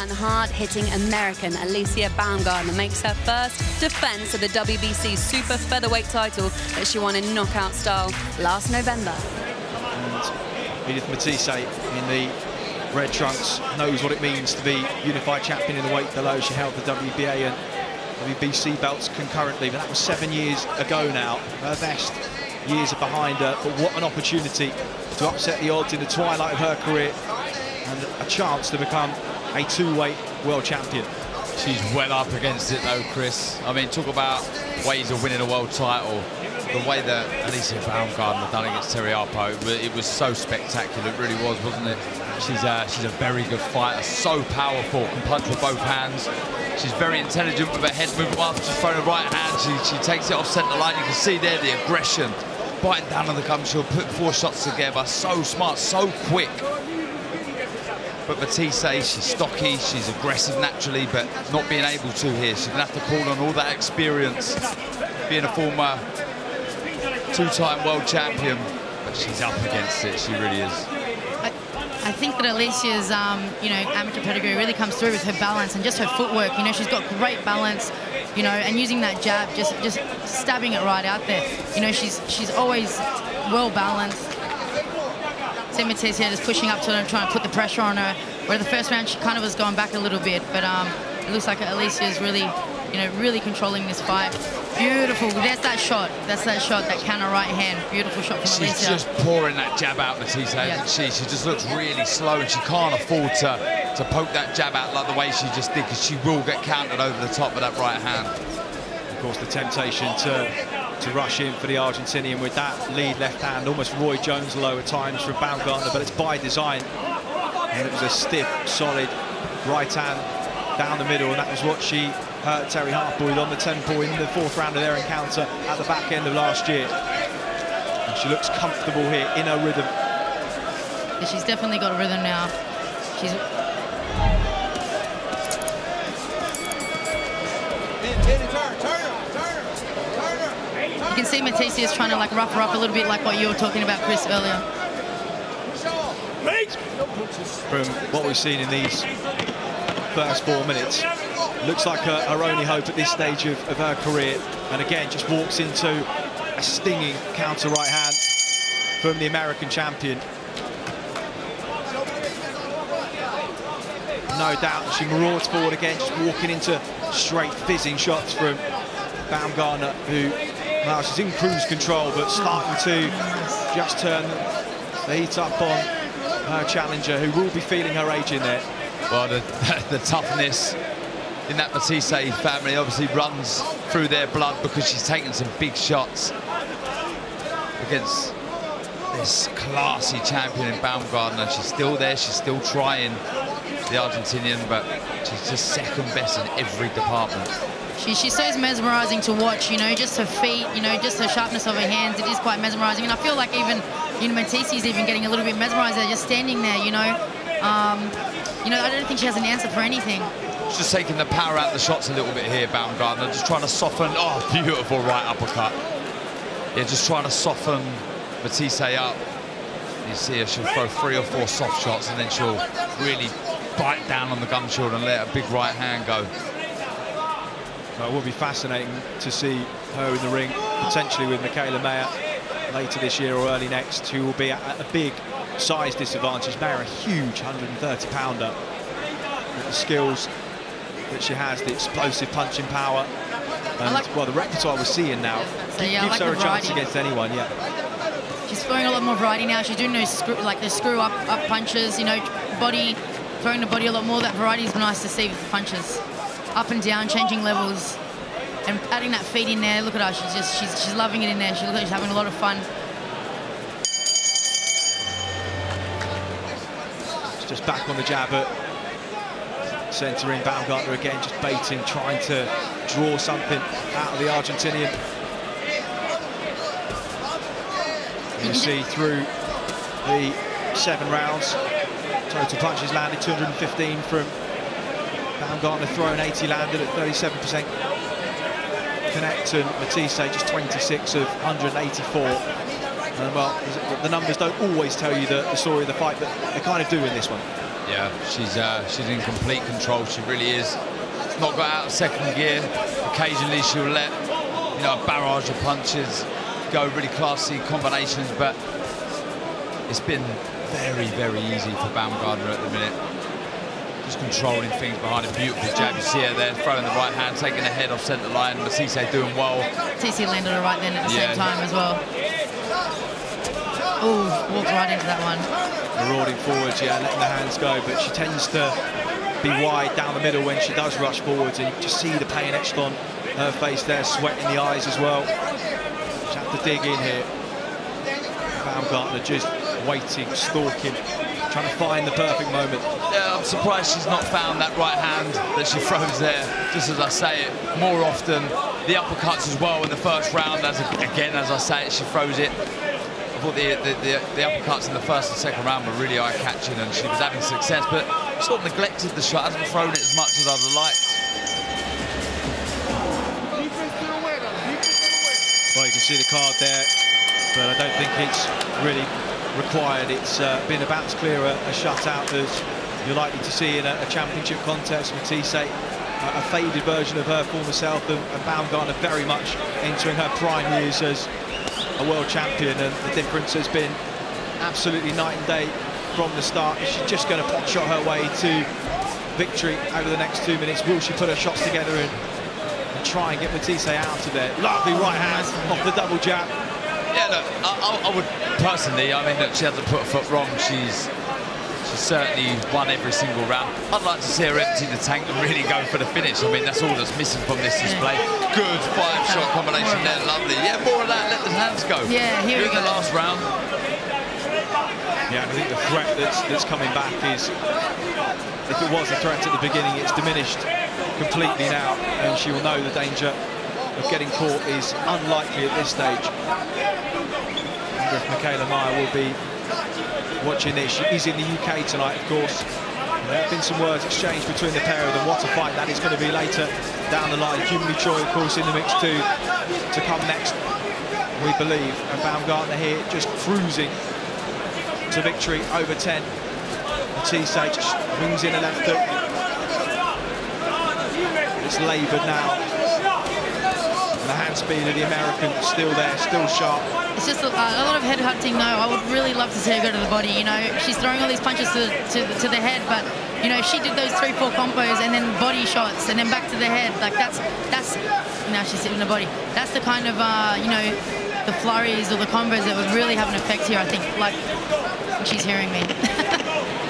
And hard-hitting American Alycia Baumgardner makes her first defense of the WBC super featherweight title that she won in knockout style last November. And Edith Matthysse in the red trunks knows what it means to be unified champion in the weight below. She held the WBA and WBC belts concurrently, but that was seven years ago now. Her best years are behind her, but what an opportunity to upset the odds in the twilight of her career and a chance to become a two-weight world champion. She's well up against it though, Chris. I mean, talk about ways of winning a world title. The way that Alycia Baumgardner done against Terri Harper, it was so spectacular. It really was, wasn't it? She's a, she's a very good fighter, so powerful, can punch with both hands. She's very intelligent with her head movement while she's throwing her right hand. She, she takes it off centre line. You can see there the aggression. Biting down on the gum shield, put four shots together. So smart, so quick. But Matthysse, she's stocky, she's aggressive naturally, but not being able to here. She's going to have to call on all that experience, being a former two-time world champion. But she's up against it, she really is. I, think that Alycia's, um, you know, amateur pedigree really comes through with her balance and just her footwork. You know, she's got great balance, you know, and using that jab, just just stabbing it right out there. You know, she's she's always well balanced Matthysse here just pushing up to her and trying to put the pressure on her. Where the first round she kind of was going back a little bit, but um, it looks like Alycia is really, you know, really controlling this fight. Beautiful. There's that shot. That's that shot, that counter right hand. Beautiful shot from She's Alycia. just pouring that jab out, Matthysse, yeah. she? She just looks really slow and she can't afford to, to poke that jab out like the way she just did because she will get countered over the top of that right hand. Of course, the temptation to to rush in for the Argentinian with that lead left hand, almost Roy Jones low at times from Baumgardner, but it's by design. And it was a stiff, solid right hand down the middle, and that was what she hurt Terri with on the temple in the fourth round of their encounter at the back end of last year. And she looks comfortable here in her rhythm. She's definitely got a rhythm now. She's can see Matthysse is trying to like rough her up a little bit like what you were talking about, Chris, earlier. From what we've seen in these first four minutes, looks like her, her only hope at this stage of, of her career. And again, just walks into a stinging counter right hand from the American champion. No doubt she marauds forward again, just walking into straight fizzing shots from Baumgardner, who now she's in cruise control, but starting to just turn the heat up on her challenger, who will be feeling her age in there. Well, the, the toughness in that Matthysse family obviously runs through their blood because she's taken some big shots against this classy champion in Baumgardner. She's still there, she's still trying, the Argentinian, but she's just second best in every department. She, she's so mesmerising to watch, you know, just her feet, you know, just her sharpness of her hands. It is quite mesmerising. And I feel like even, you know, Matthysse's even getting a little bit mesmerised there, just standing there, you know. Um, you know, I don't think she has an answer for anything. She's just taking the power out of the shots a little bit here, Baumgardner, Just trying to soften. Oh, beautiful right uppercut. Yeah, just trying to soften Matthysse up. You see her, she'll throw three or four soft shots and then she'll really bite down on the gum shield and let a big right hand go. Well, it will be fascinating to see her in the ring, potentially with Mikaela Mayer later this year or early next, who will be at a big size disadvantage. Mayer, a huge 130-pounder. With the skills that she has, the explosive punching power, and like, well, the repertoire we're seeing now so, yeah, gives like her a chance against anyone. Yeah. She's throwing a lot more variety now. She's doing those screw, like the screw up up punches. You know, body throwing the body a lot more. That variety is nice to see with the punches up and down, changing levels, and adding that feet in there. Look at her, she's just she's she's loving it in there. She looks like she's having a lot of fun. Just back on the jab centering Baumgardner again, just baiting, trying to draw something out of the Argentinian. You see through the seven rounds, total punches landed 215 from Baumgardner throwing 80 landed at 37% connect and Matthysse just 26 of 184. And well, the numbers don't always tell you the, the story of the fight, but they kind of do in this one. Yeah, she's uh, she's in complete control. She really is. Not got out of second gear. Occasionally she'll let you know a barrage of punches go, really classy combinations, but it's been very, very easy for Baumgardner at the minute. Just controlling things behind a beautiful jab. You see her there, throwing the right hand, taking the head off centre line. Matthysse doing well. TC landed her right then at the yeah. same time as well. Oh, walked right into that one. Marauding forwards, yeah, letting the hands go, but she tends to be wide down the middle when she does rush forwards, and you just see the pain etched on her face there, sweat in the eyes as well. She had to dig in here. Baumgardner just waiting, stalking, trying to find the perfect moment. Yeah, I'm surprised she's not found that right hand that she throws there. Just as I say it, more often the uppercuts as well in the first round. As again, as I say it, she throws it I thought the, the, the, the, uppercuts in the first and second round were really eye-catching and she was having success, but sort of neglected the shot, hasn't thrown it as much as I'd have liked. Well, you can see the card there, but I don't think it's really required. It's uh, been about as clear a, a shutout as you're likely to see in a, a championship contest. Matthysse, a, a faded version of her former self, and, and Baumgardner very much entering her prime years as a world champion, and the difference has been absolutely night and day from the start. Is she just going to pot shot her way to victory over the next two minutes? Will she put her shots together and, and try and get Matthysse out of there? Lovely right hand off the double jab. Yeah, look, I, I would personally, I mean, look, she hasn't put a foot wrong. She's She's certainly won every single round. I'd like to see her empty the tank and really go for the finish. I mean, that's all that's missing from this display. Good five-shot combination there, lovely. Yeah, more of that, let the hands go. Yeah, here we go. the last round. Yeah, I think the threat that's, that's coming back is, if it was a threat at the beginning, it's diminished completely now, and she will know the danger of getting caught is unlikely at this stage. Wonder if Mikaela Mayer will be watching this. He's in the UK tonight, of course. There have been some words exchanged between the pair of them. What a fight that is going to be later down the line. Kimberly Choi, of course, in the mix too, to come next, we believe. And Baumgardner here just cruising to victory over 10. Matthysse swings in a left hook. It's laboured now speed of the American still there, still sharp. It's just a, a lot of head hunting, though. I would really love to see her go to the body. You know, she's throwing all these punches to, to, to the head, but you know, she did those three, four combos and then body shots and then back to the head. Like that's that's now she's sitting the body. That's the kind of uh, you know the flurries or the combos that would really have an effect here. I think like she's hearing me.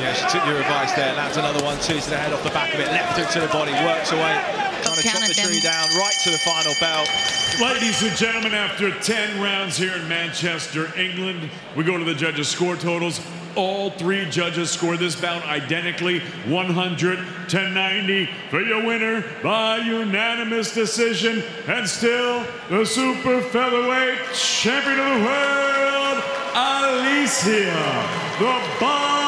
Yeah, she took your advice there. That's another one, two to the head off the back of it. Left hook to the body, works away. Trying to chop the tree down right to the final bell. Ladies and gentlemen, after 10 rounds here in Manchester, England, we go to the judges' score totals. All three judges scored this bout identically, 100 to 90 for your winner by unanimous decision, and still the super featherweight champion of the world, Alycia, the Bomb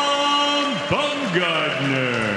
Baumgardner.